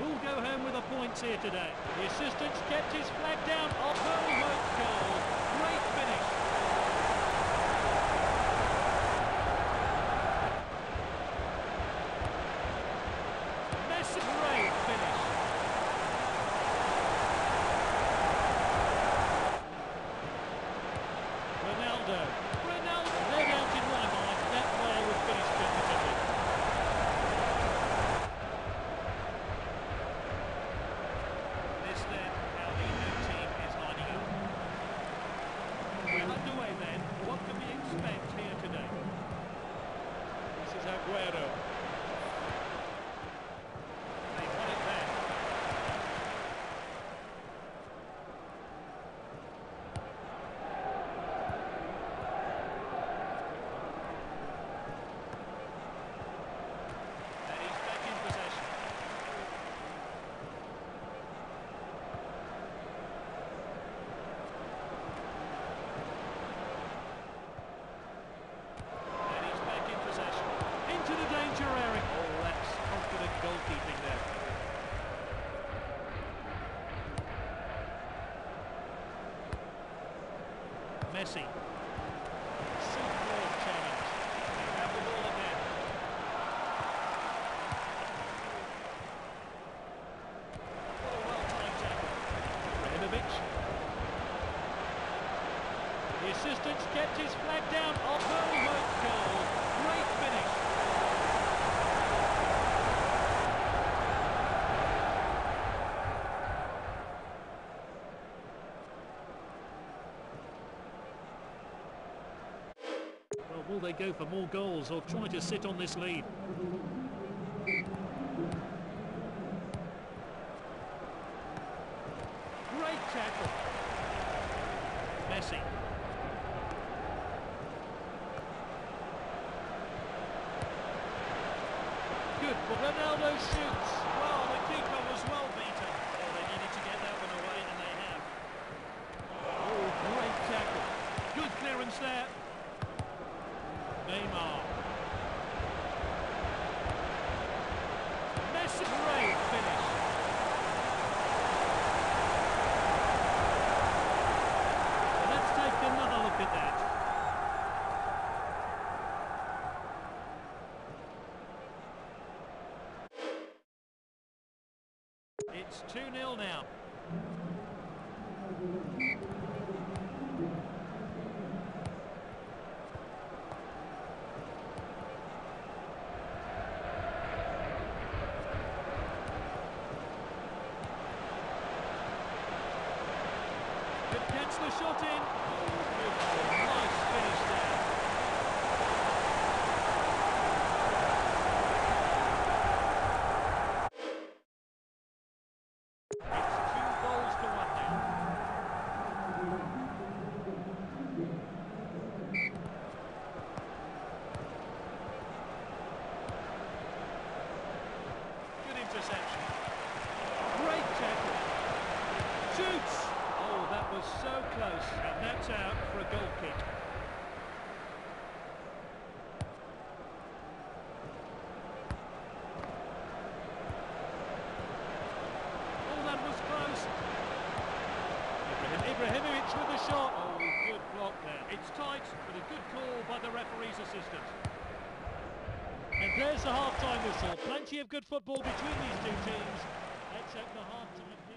Who'll go home with the points here today? The assistant's kept his flag down. Oh, well worked goal. Messi. Superb challenge. They have the ball again. What a well-timed tackle. Ibrahimovic. The assistant's kept his flag down. Oh, well worked goal. Great finish. Will they go for more goals or try to sit on this lead? Great tackle. Messi. Good, but Ronaldo shoots. Well, the keeper was well beaten. Oh, they needed to get that one away, and they have. Oh, great tackle. Good clearance there. Neymar. Messi, great finish. Well, let's take another look at that. It's 2-0 now. It gets the shot in. Oh, good. Nice finish there. It's two goals to one now. Good interception. Great tackle. Shoots! Oh, that was so close. And that's out for a goal kick. Oh, that was close. Ibrahim, Ibrahimovic with the shot. Oh, good block there. It's tight, but a good call by the referee's assistant. There's the half-time whistle. Plenty of good football between these two teams. Let's hope the half-time...